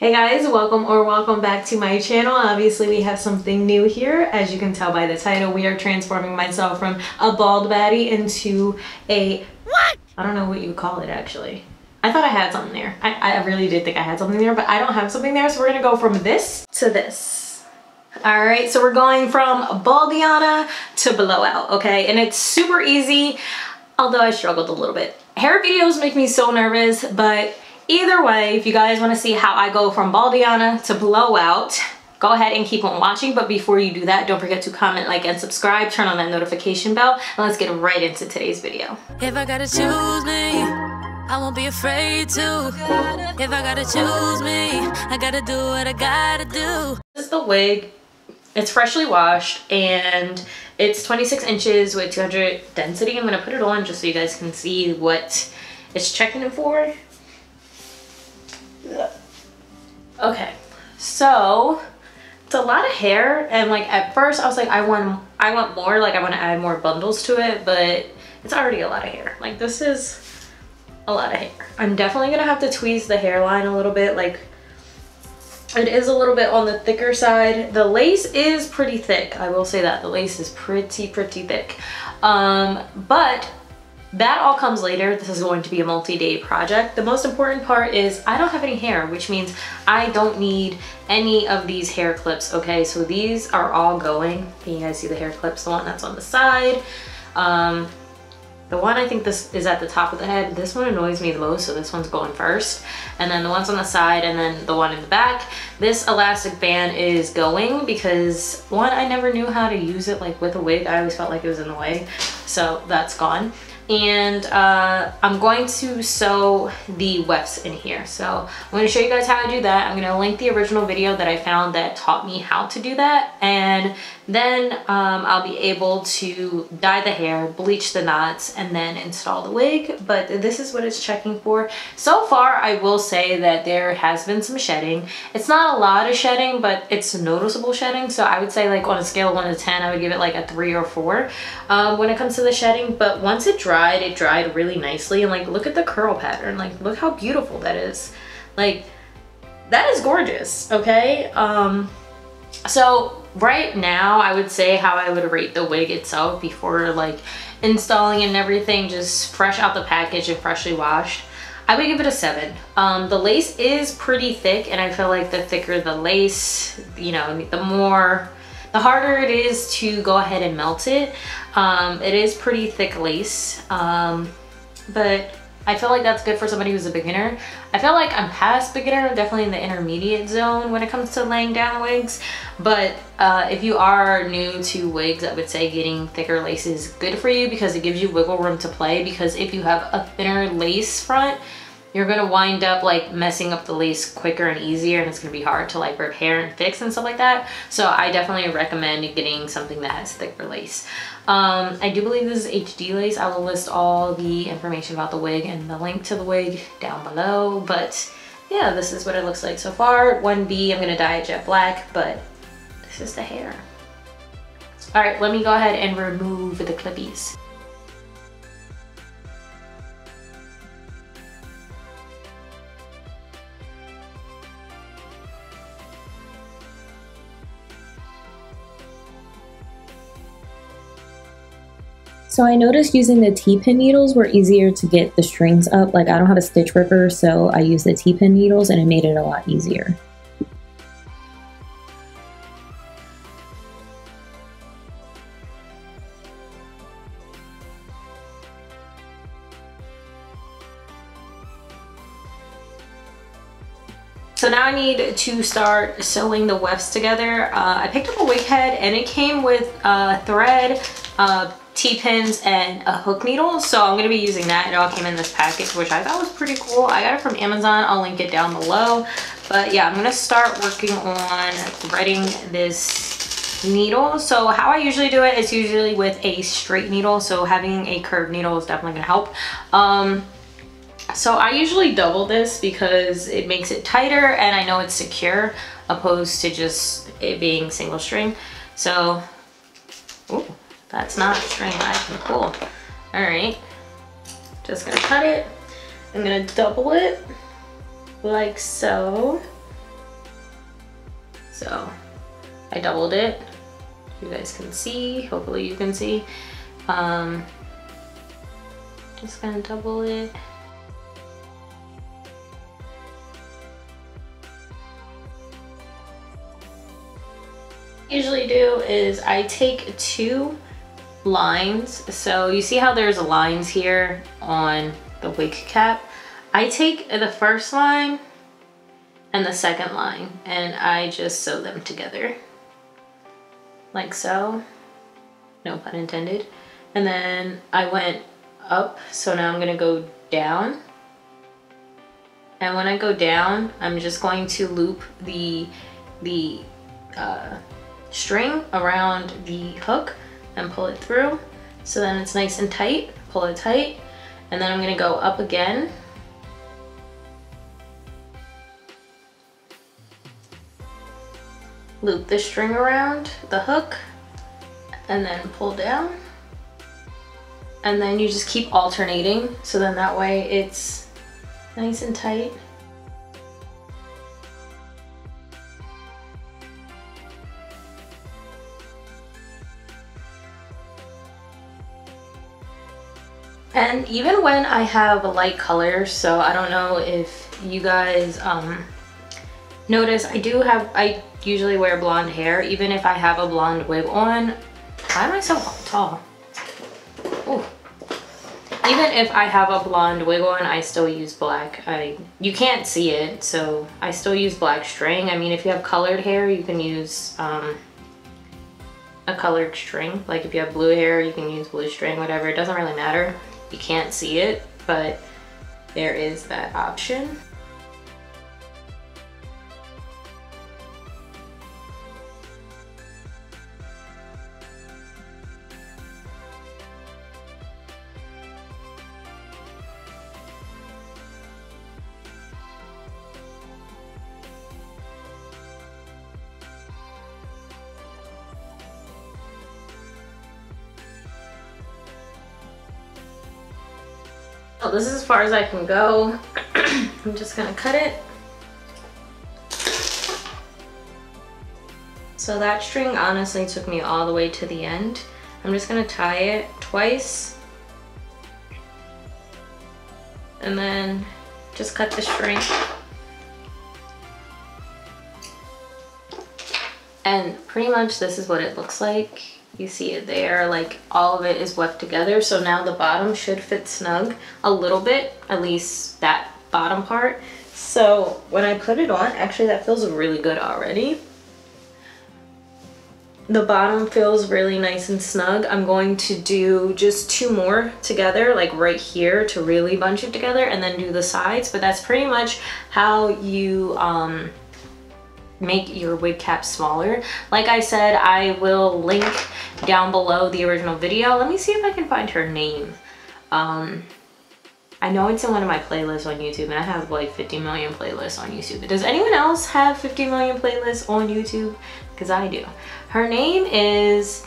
Hey guys, welcome or welcome back to my channel. Obviously we have something new here. As you can tell by the title, we are transforming myself from a bald baddie into a, what? I don't know what you call it actually. I thought I had something there. I, I really did think I had something there, but I don't have something there. So we're gonna go from this to this. All right, so we're going from Baldiana to blowout, okay? And it's super easy, although I struggled a little bit. Hair videos make me so nervous, but Either way, if you guys want to see how I go from Baldiana to Blowout, go ahead and keep on watching. But before you do that, don't forget to comment, like, and subscribe. Turn on that notification bell. And let's get right into today's video. If I gotta choose me, I won't be afraid to. If I gotta choose me, I gotta do what I gotta do. This is the wig. It's freshly washed and it's 26 inches with 200 density. I'm gonna put it on just so you guys can see what it's checking it for. Okay, so it's a lot of hair and like at first I was like I want I want more like I want to add more bundles to it but it's already a lot of hair. Like this is a lot of hair. I'm definitely gonna have to tweeze the hairline a little bit like it is a little bit on the thicker side. The lace is pretty thick I will say that. The lace is pretty pretty thick. Um but that all comes later. This is going to be a multi-day project. The most important part is I don't have any hair, which means I don't need any of these hair clips, okay? So these are all going. Can you guys see the hair clips? The one that's on the side. Um, the one I think this is at the top of the head. This one annoys me the most, so this one's going first. And then the ones on the side and then the one in the back. This elastic band is going because one, I never knew how to use it like with a wig. I always felt like it was in the way. So that's gone and uh, I'm going to sew the wefts in here. So I'm to show you guys how I do that. I'm going to link the original video that I found that taught me how to do that and then um, I'll be able to dye the hair, bleach the knots, and then install the wig. But this is what it's checking for. So far, I will say that there has been some shedding. It's not a lot of shedding, but it's noticeable shedding. So I would say like on a scale of 1 to 10, I would give it like a 3 or 4 um, when it comes to the shedding. But once it dried, it dried really nicely. And like, look at the curl pattern. Like, look how beautiful that is. Like, that is gorgeous, okay? Um, so right now I would say how I would rate the wig itself before like installing and everything just fresh out the package and freshly washed. I would give it a seven. Um, the lace is pretty thick and I feel like the thicker the lace, you know, the more, the harder it is to go ahead and melt it. Um, it is pretty thick lace, um, but I feel like that's good for somebody who's a beginner. I feel like I'm past beginner, definitely in the intermediate zone when it comes to laying down wigs. But uh, if you are new to wigs, I would say getting thicker lace is good for you because it gives you wiggle room to play. Because if you have a thinner lace front, you're gonna wind up like messing up the lace quicker and easier and it's gonna be hard to like repair and fix and stuff like that. So I definitely recommend getting something that has thicker lace. Um, I do believe this is HD lace. I will list all the information about the wig and the link to the wig down below. But yeah, this is what it looks like so far. 1B, I'm gonna dye it jet black, but this is the hair. All right, let me go ahead and remove the clippies. So I noticed using the T-pin needles were easier to get the strings up. Like I don't have a stitch ripper, so I use the T-pin needles and it made it a lot easier. So now I need to start sewing the wefts together. Uh, I picked up a wig head and it came with a thread, uh, T-pins, and a hook needle. So I'm going to be using that. It all came in this package, which I thought was pretty cool. I got it from Amazon. I'll link it down below. But yeah, I'm going to start working on threading this needle. So how I usually do it is usually with a straight needle. So having a curved needle is definitely to help. Um, so I usually double this because it makes it tighter and I know it's secure opposed to just it being single string. So, ooh, that's not string, I can pull. All right, just gonna cut it. I'm gonna double it like so. So I doubled it. You guys can see, hopefully you can see. Um, just gonna double it. usually do is I take two lines. So you see how there's lines here on the wig cap? I take the first line and the second line and I just sew them together. Like so. No pun intended. And then I went up so now I'm gonna go down. And when I go down I'm just going to loop the the uh, string around the hook and pull it through. So then it's nice and tight pull it tight. And then I'm gonna go up again. Loop the string around the hook and then pull down. And then you just keep alternating. So then that way it's nice and tight And even when I have a light color, so I don't know if you guys um, notice, I do have, I usually wear blonde hair, even if I have a blonde wig on. Why am I so tall? Ooh. Even if I have a blonde wig on, I still use black. I You can't see it, so I still use black string. I mean, if you have colored hair, you can use um, a colored string. Like if you have blue hair, you can use blue string, whatever. It doesn't really matter. You can't see it, but there is that option. This is as far as I can go. I'm just gonna cut it. So that string honestly took me all the way to the end. I'm just gonna tie it twice. And then just cut the string. And pretty much this is what it looks like. You see it there, like all of it is webbed together. So now the bottom should fit snug a little bit, at least that bottom part. So when I put it on, actually that feels really good already. The bottom feels really nice and snug. I'm going to do just two more together, like right here to really bunch it together and then do the sides. But that's pretty much how you um, make your wig cap smaller. Like I said, I will link down below the original video. Let me see if I can find her name. Um, I know it's in one of my playlists on YouTube and I have like 50 million playlists on YouTube. Does anyone else have 50 million playlists on YouTube? Because I do. Her name is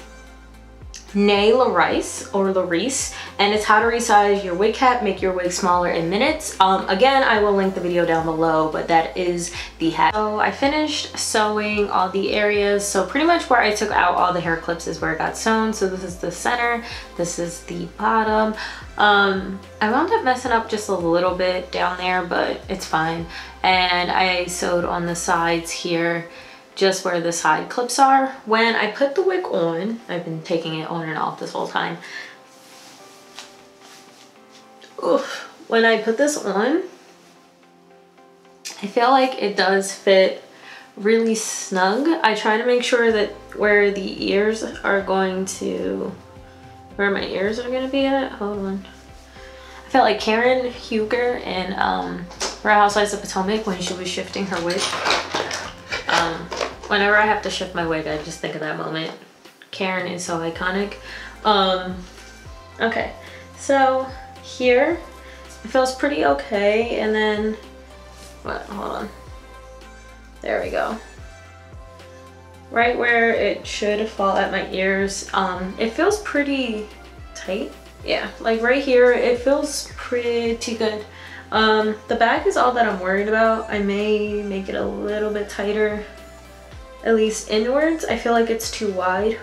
Nay Larice or Larice and it's how to resize your wig cap, make your wig smaller in minutes. Um, again, I will link the video down below, but that is the hat. So I finished sewing all the areas. So pretty much where I took out all the hair clips is where it got sewn. So this is the center, this is the bottom. Um, I wound up messing up just a little bit down there, but it's fine. And I sewed on the sides here just where the side clips are. When I put the wig on, I've been taking it on and off this whole time. Oof. When I put this on, I feel like it does fit really snug. I try to make sure that where the ears are going to, where my ears are gonna be at, hold on. I felt like Karen Huger in um, Real Housewives of Potomac when she was shifting her wig. Um, whenever I have to shift my wig, I just think of that moment. Karen is so iconic. Um, okay, so here it feels pretty okay. And then, what, hold on. There we go. Right where it should fall at my ears, um, it feels pretty tight. Yeah, like right here, it feels pretty good. Um, the back is all that I'm worried about. I may make it a little bit tighter at least inwards. I feel like it's too wide.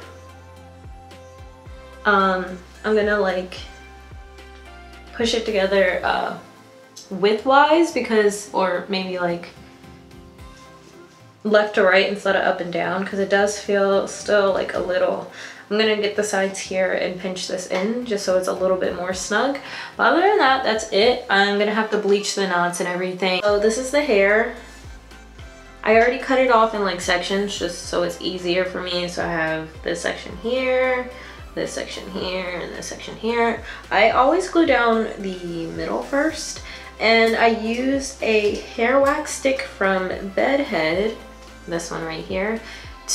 Um, I'm gonna like push it together uh, widthwise because, or maybe like left to right instead of up and down because it does feel still like a little I'm gonna get the sides here and pinch this in just so it's a little bit more snug. But other than that that's it. I'm gonna have to bleach the knots and everything. So this is the hair. I already cut it off in like sections just so it's easier for me. So I have this section here this section here and this section here. I always glue down the middle first. And I use a hair wax stick from Bedhead this one right here,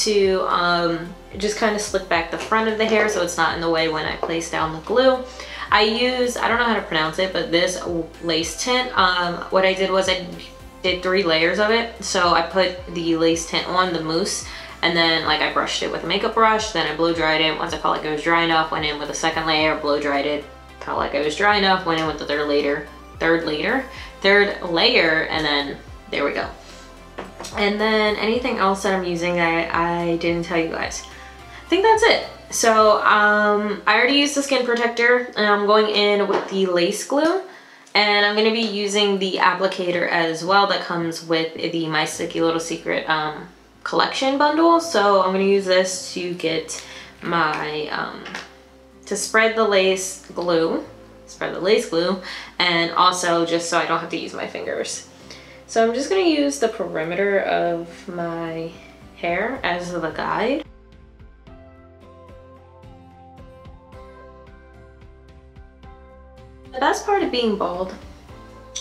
to um, just kind of slick back the front of the hair so it's not in the way when I place down the glue. I use, I don't know how to pronounce it, but this lace tint, um, what I did was I did three layers of it. So I put the lace tint on the mousse and then like I brushed it with a makeup brush, then I blow dried it. Once I felt like it was dry enough, went in with a second layer, blow dried it, felt like it was dry enough, went in with the third layer, third layer, third layer, and then there we go. And then anything else that I'm using I, I didn't tell you guys. I think that's it. So um, I already used the skin protector and I'm going in with the lace glue. And I'm going to be using the applicator as well that comes with the My Sticky Little Secret um, collection bundle. So I'm going to use this to get my, um, to spread the lace glue, spread the lace glue, and also just so I don't have to use my fingers. So I'm just to use the perimeter of my hair as the guide. The best part of being bald,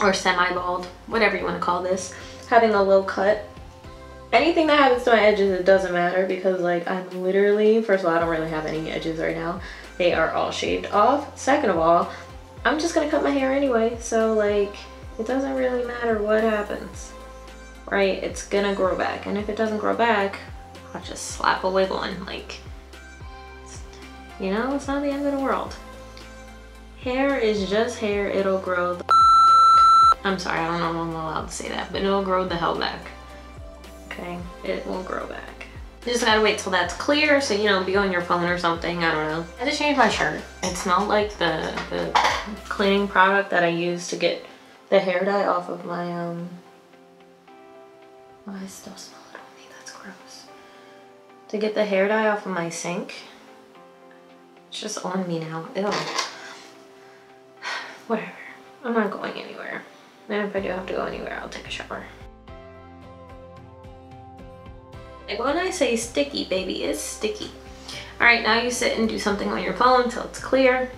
or semi-bald, whatever you want to call this, having a low cut, anything that happens to my edges, it doesn't matter because like I'm literally, first of all, I don't really have any edges right now. They are all shaved off. Second of all, I'm just gonna cut my hair anyway. So like, it doesn't really matter what happens, right? It's gonna grow back. And if it doesn't grow back, I'll just slap a wig on. Like, you know, it's not the end of the world. Hair is just hair. It'll grow I'm sorry, I don't know if I'm allowed to say that, but it'll grow the hell back. Okay, it will grow back. You just gotta wait till that's clear so you know, be on your phone or something, I don't know. I had to change my shirt. It smelled like the, the cleaning product that I use to get the hair dye off of my, um, oh, I still smell it on me, that's gross. To get the hair dye off of my sink. It's just on me now, ew. Whatever, I'm not going anywhere. And if I do have to go anywhere, I'll take a shower. Like when I say sticky, baby, it's sticky. All right, now you sit and do something on your phone until it's clear.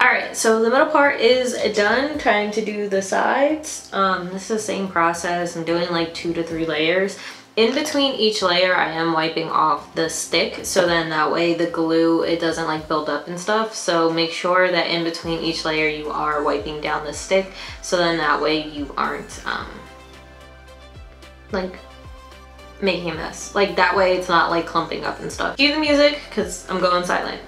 Alright, so the middle part is done trying to do the sides. Um, this is the same process. I'm doing like two to three layers. In between each layer, I am wiping off the stick. So then that way the glue, it doesn't like build up and stuff. So make sure that in between each layer you are wiping down the stick. So then that way you aren't um, like making a mess. Like that way it's not like clumping up and stuff. Cue the music because I'm going silent.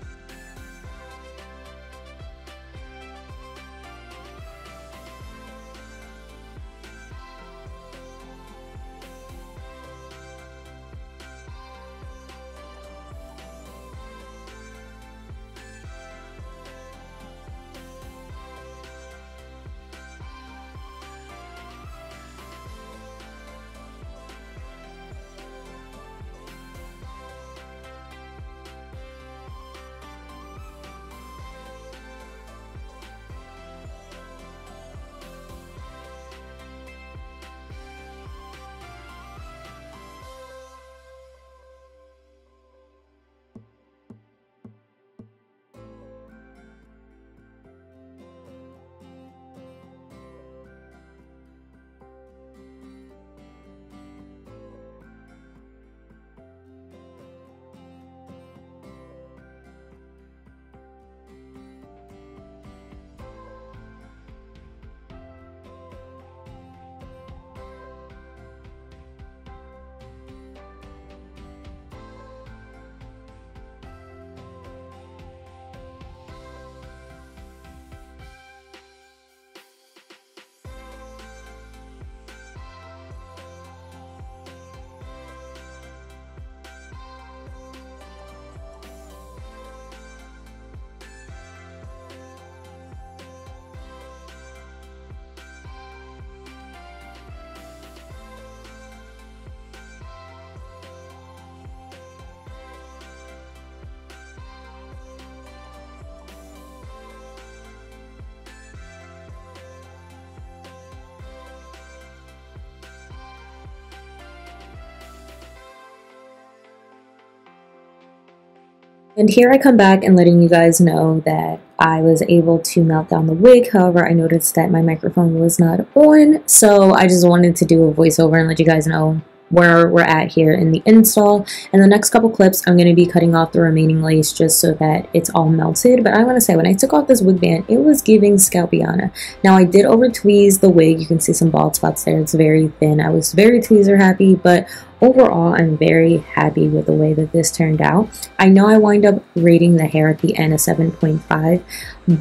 And here I come back and letting you guys know that I was able to melt down the wig. However, I noticed that my microphone was not on. So I just wanted to do a voiceover and let you guys know where we're at here in the install. In the next couple clips, I'm going to be cutting off the remaining lace just so that it's all melted. But I want to say, when I took off this wig band, it was giving Scalpiana. Now, I did over tweeze the wig. You can see some bald spots there. It's very thin. I was very tweezer happy, but overall, I'm very happy with the way that this turned out. I know I wind up rating the hair at the end a 7.5,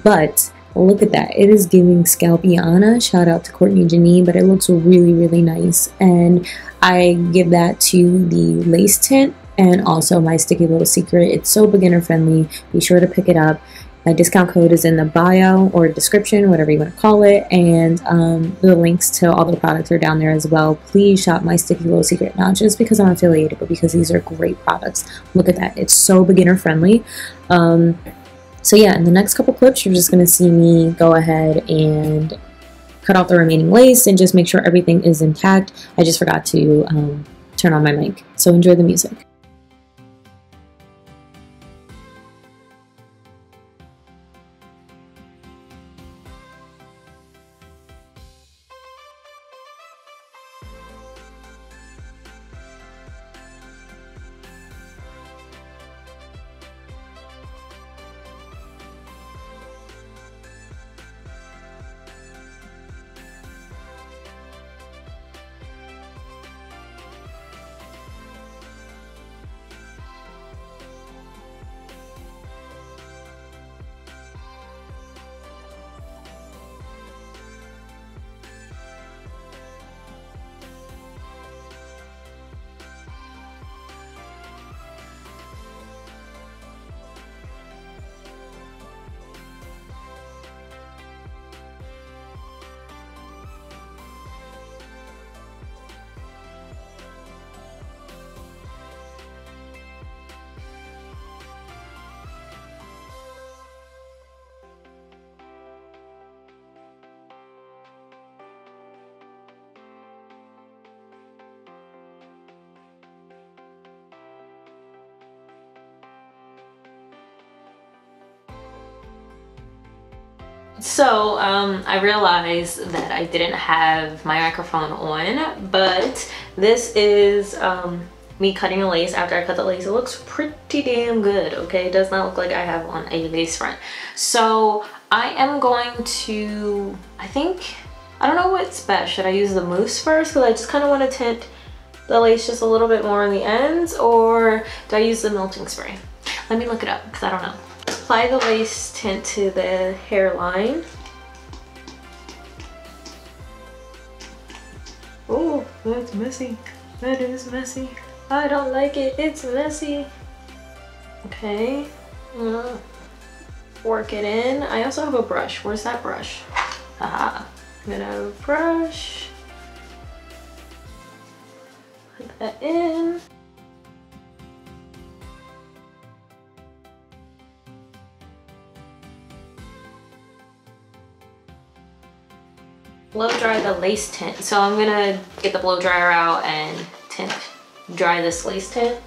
but look at that. It is giving Scalpiana. Shout out to Courtney Janine, but it looks really, really nice. And I give that to the lace tint and also my sticky little secret. It's so beginner friendly. Be sure to pick it up. My discount code is in the bio or description, whatever you want to call it, and um, the links to all the products are down there as well. Please shop my Sticky Little Secret, not just because I'm affiliated, but because these are great products. Look at that, it's so beginner friendly. Um, so yeah, in the next couple clips, you're just going to see me go ahead and cut off the remaining lace and just make sure everything is intact. I just forgot to um, turn on my mic. So enjoy the music. So um, I realized that I didn't have my microphone on, but this is um, me cutting a lace after I cut the lace. It looks pretty damn good, okay? It does not look like I have on a lace front. So I am going to, I think, I don't know what's best. Should I use the mousse first? Because I just kind of want to tint the lace just a little bit more on the ends, or do I use the melting spray? Let me look it up because I don't know apply the lace tint to the hairline. Oh, that's messy. That is messy. I don't like it. It's messy. Okay. Mm. work it in. I also have a brush. Where's that brush? Aha. I'm gonna brush. Put that in. Blow dry the lace tint. So I'm gonna get the blow dryer out and tint, dry this lace tint.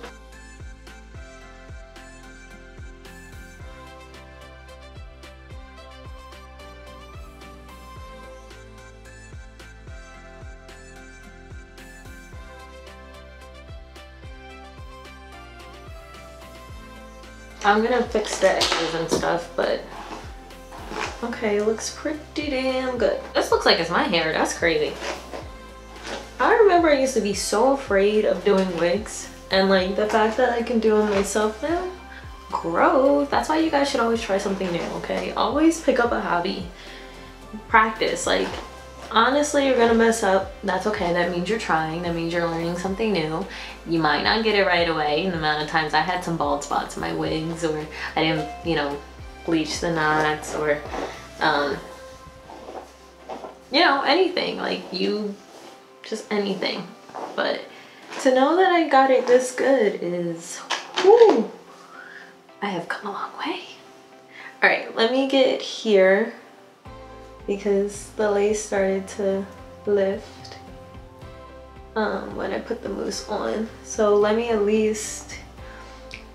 I'm gonna fix the edges and stuff, but Okay, looks pretty damn good. This looks like it's my hair. That's crazy. I remember I used to be so afraid of doing wigs. And like the fact that I can do them myself now, growth. That's why you guys should always try something new, okay? Always pick up a hobby. Practice. Like, honestly, you're gonna mess up. That's okay. That means you're trying. That means you're learning something new. You might not get it right away. The amount of times I had some bald spots in my wigs or I didn't, you know, bleach the knots or um, you know anything like you just anything. But to know that I got it this good is whoo, I have come a long way. All right let me get here because the lace started to lift um, when I put the mousse on. So let me at least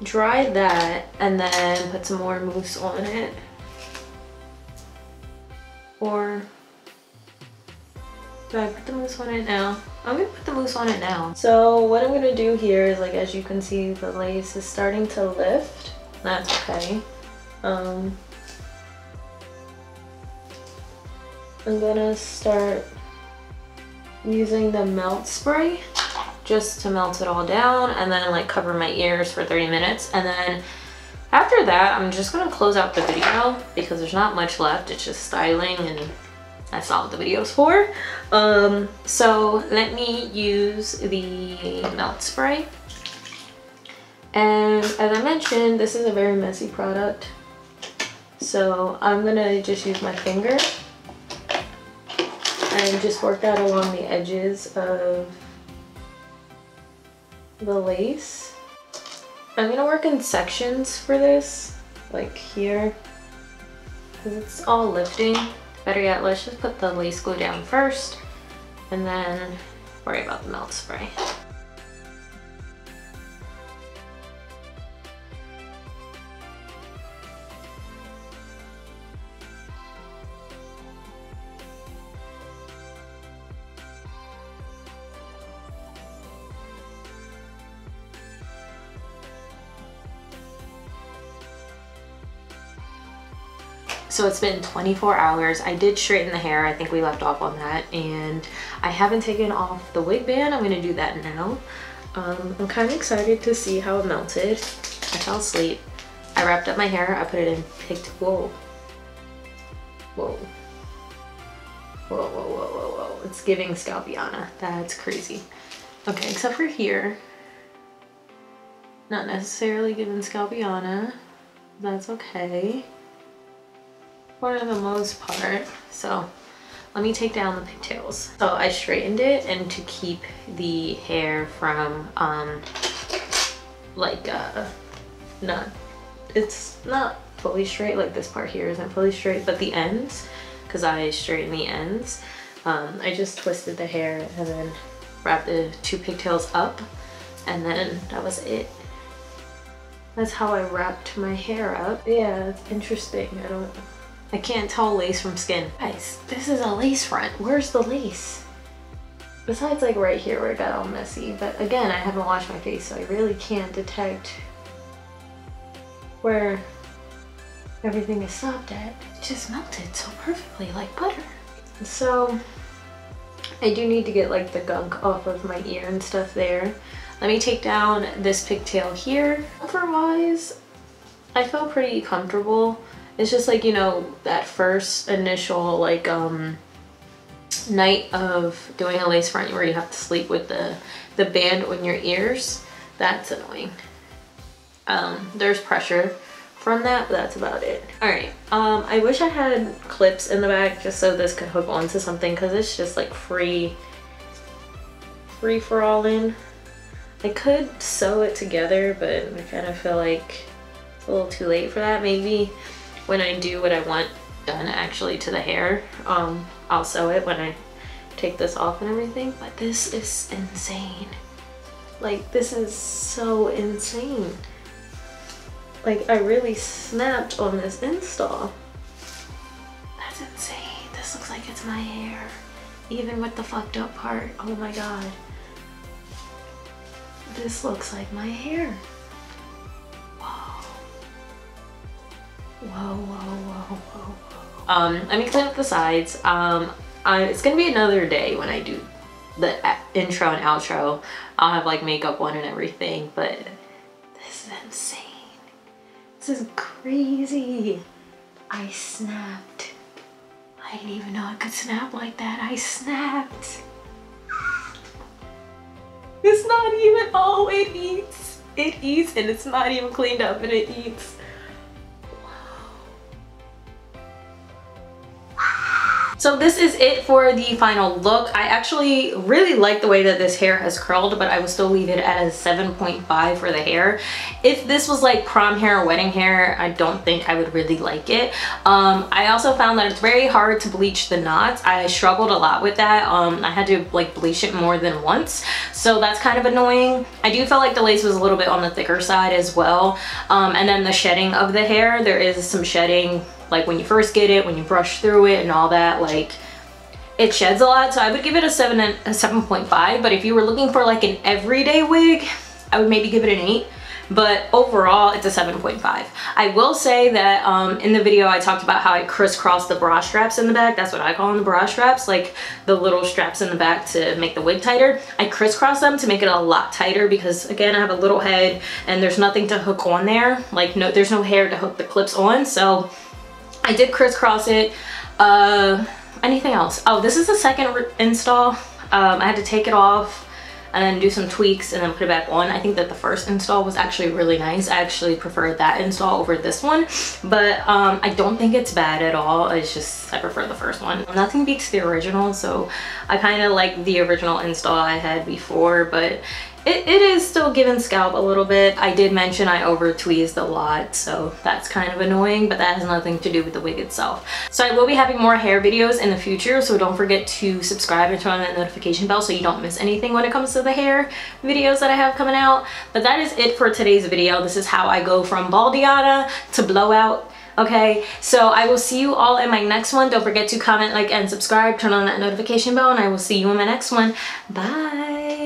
dry that and then put some more mousse on it. Or do I put the mousse on it now? I'm gonna put the mousse on it now. So what I'm gonna do here is like, as you can see, the lace is starting to lift. That's okay. Um, I'm gonna start using the melt spray just to melt it all down and then like cover my ears for 30 minutes. And then after that I'm just gonna close out the video because there's not much left. It's just styling and that's what the video's for. Um so let me use the melt spray. And as I mentioned this is a very messy product. So I'm gonna just use my finger and just work that along the edges of the lace. I'm gonna work in sections for this, like here, because it's all lifting. Better yet, let's just put the lace glue down first and then worry about the melt spray. So it's been 24 hours. I did straighten the hair. I think we left off on that. And I haven't taken off the wig band. I'm to do that now. Um, I'm kind of excited to see how it melted. I fell asleep. I wrapped up my hair. I put it in picked. Whoa. Whoa. Whoa, whoa, whoa, whoa, whoa. It's giving Scalpiana. That's crazy. Okay, except for here. Not necessarily giving Scalpiana. That's okay for the most part. So let me take down the pigtails. So I straightened it and to keep the hair from um, like uh, not, it's not fully straight, like this part here isn't fully straight, but the ends, because I straightened the ends, um, I just twisted the hair and then wrapped the two pigtails up and then that was it. That's how I wrapped my hair up. Yeah, it's interesting. I don't I can't tell lace from skin. Guys, this is a lace front. Where's the lace? Besides like right here where it got all messy. But again, I haven't washed my face, so I really can't detect where everything is stopped at. It just melted so perfectly like butter. So I do need to get like the gunk off of my ear and stuff there. Let me take down this pigtail here. Otherwise, I feel pretty comfortable it's just like, you know, that first initial like um night of doing a lace front where you have to sleep with the, the band on your ears. That's annoying. Um, there's pressure from that, but that's about it. All right, um, I wish I had clips in the back just so this could hook onto something because it's just like free, free for all in. I could sew it together, but I kind of feel like it's a little too late for that. Maybe when I do what I want done actually to the hair, um, I'll sew it when I take this off and everything. But this is insane. Like, this is so insane. Like, I really snapped on this install. That's insane. This looks like it's my hair. Even with the fucked up part. Oh my god. This looks like my hair. Whoa, whoa, whoa, whoa. Um, let me clean up the sides. Um, I, it's gonna be another day when I do the intro and outro. I'll have like makeup on and everything, but this is insane. This is crazy. I snapped. I didn't even know I could snap like that. I snapped. It's not even, oh, it eats. It eats and it's not even cleaned up and it eats. So this is it for the final look. I actually really like the way that this hair has curled, but I would still leave it at a 7.5 for the hair. If this was like prom hair or wedding hair, I don't think I would really like it. Um, I also found that it's very hard to bleach the knots. I struggled a lot with that. Um, I had to like bleach it more than once. So that's kind of annoying. I do feel like the lace was a little bit on the thicker side as well. Um, and then the shedding of the hair, there is some shedding like when you first get it, when you brush through it and all that, like it sheds a lot. So I would give it a seven and a 7.5. But if you were looking for like an everyday wig, I would maybe give it an eight but overall it's a 7.5. I will say that um, in the video I talked about how I crisscrossed the bra straps in the back. That's what I call them, the bra straps, like the little straps in the back to make the wig tighter. I crisscross them to make it a lot tighter because again I have a little head and there's nothing to hook on there. Like no, there's no hair to hook the clips on. So I did crisscross it. Uh, anything else? Oh, this is the second install. Um, I had to take it off and then do some tweaks and then put it back on. I think that the first install was actually really nice. I actually preferred that install over this one, but um, I don't think it's bad at all. It's just, I prefer the first one. Nothing beats the original, so I kind of like the original install I had before, but it, it is still giving scalp a little bit. I did mention I over tweezed a lot, so that's kind of annoying, but that has nothing to do with the wig itself. So I will be having more hair videos in the future, so don't forget to subscribe and turn on that notification bell so you don't miss anything when it comes to the hair videos that I have coming out. But that is it for today's video. This is how I go from baldiana to blowout okay so i will see you all in my next one don't forget to comment like and subscribe turn on that notification bell and i will see you in my next one bye